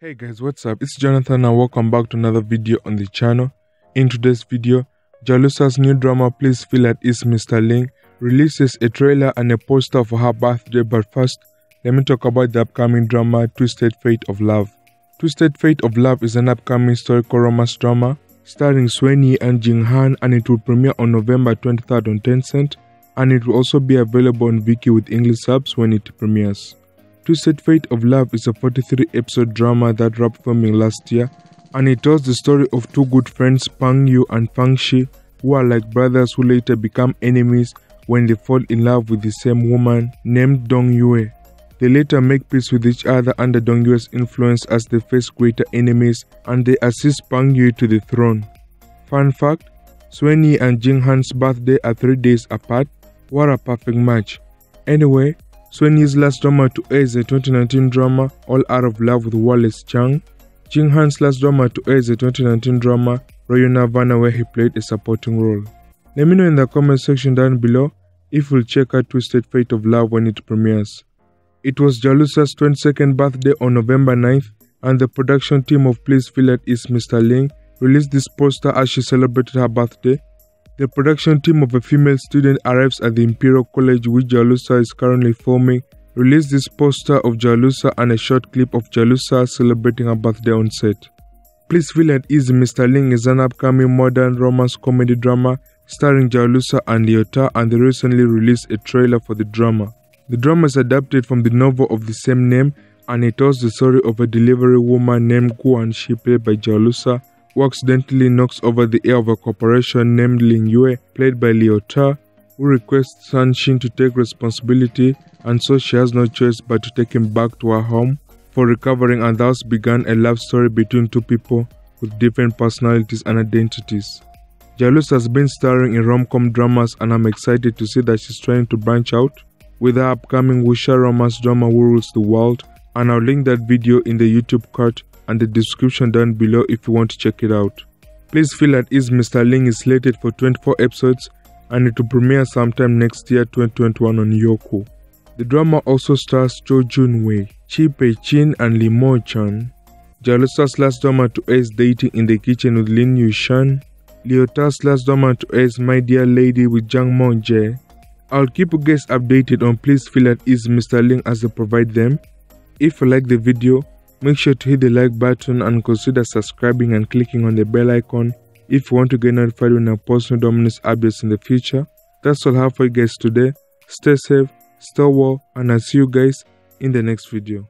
Hey guys, what's up? It's Jonathan and welcome back to another video on the channel. In today's video, Zhao Lusi's new drama Please Feel at Ease Mr. Ling releases a trailer and a poster for her birthday but first, let me talk about the upcoming drama Twisted Fate of Love. Twisted Fate of Love is an upcoming historical romance drama starring Sun Yi and Jin Han and it will premiere on November 23rd on Tencent and it will also be available on Viki with English subs when it premieres. Twisted Fate of Love is a 43 episode drama that wrapped filming last year, and it tells the story of two good friends, Pang Yu and Fang Shi, who are like brothers who later become enemies when they fall in love with the same woman named Dong Yue. They later make peace with each other under Dong Yue's influence as they face greater enemies and they assist Pang Yu to the throne. Fun fact Sun Yi and Jin Han's birthday are three days apart. What a perfect match. Anyway, Sun Yi's last drama to air is a 2019 drama All Out of Love with Wallace Chung. Jin Han's last drama to air is a 2019 drama Royal Nirvana where he played a supporting role. Let me know in the comment section down below if you'll check out Twisted Fate of Love when it premieres. It was Zhao Lusi's 22nd birthday on November 9th and the production team of Please Feel At Ease Mr. Ling released this poster as she celebrated her birthday. The production team of a female student arrives at the Imperial College which Zhao Lusi is currently filming, released this poster of Zhao Lusi and a short clip of Zhao Lusi celebrating her birthday on set. Please Feel at Ease Mr. Ling is an upcoming modern romance comedy drama starring Zhao Lusi and Liu Te and they recently released a trailer for the drama. The drama is adapted from the novel of the same name and it tells the story of a delivery woman named Guan played by Zhao Lusi who accidentally knocks over the heir of a corporation named Ling Yue played by Liu Te who requests Sanshin to take responsibility and so she has no choice but to take him back to her home for recovering and thus began a love story between two people with different personalities and identities. Zhao Lusi has been starring in rom-com dramas and I'm excited to see that she's trying to branch out with her upcoming wuxia romance drama Who Rules the World and I'll link that video in the YouTube card and the description down below if you want to check it out. Please feel at ease Mr. Ling is slated for 24 episodes and it will premiere sometime next year 2021 on Youku. The drama also stars Cho Jun Wei, Chi Pei Chin and Lee Mo Chan. Zhao Lusi's last drama to air Dating in the Kitchen with Lin Yu Shen. Leota's last drama to air My Dear Lady with Jang Mo Jae. I'll keep you guys updated on Please Feel at Ease Mr. Ling as I provide them. If you like the video, make sure to hit the like button and consider subscribing and clicking on the bell icon if you want to get notified when I post new Dominus updates in the future. That's all I have for you guys today. Stay safe, stay well, and I'll see you guys in the next video.